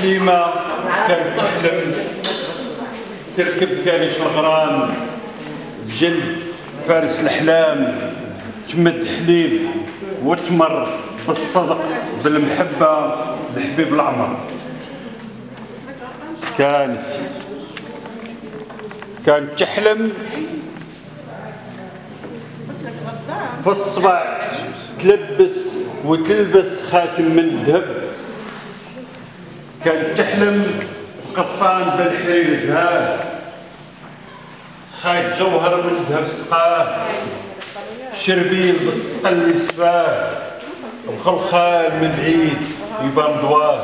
حليمه كانت تحلم. تركب كاريش الغرام بجلد فارس الاحلام تمد حليب وتمر بالصدق بالمحبة لحبيب العمر. كانت كانت تحلم. في الصباح تلبس وتلبس خاتم من ذهب كانت تحلم قطان بالحرير زهاه خايت جوهر من ذهب سقاه. شربيل بالسقل اللي سفاه وخلخال من بعيد يبان ضواه